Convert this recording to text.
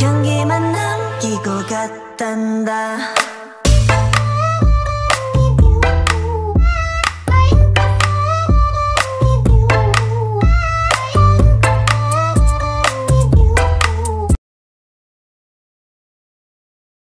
향기만 남기고 갔단다.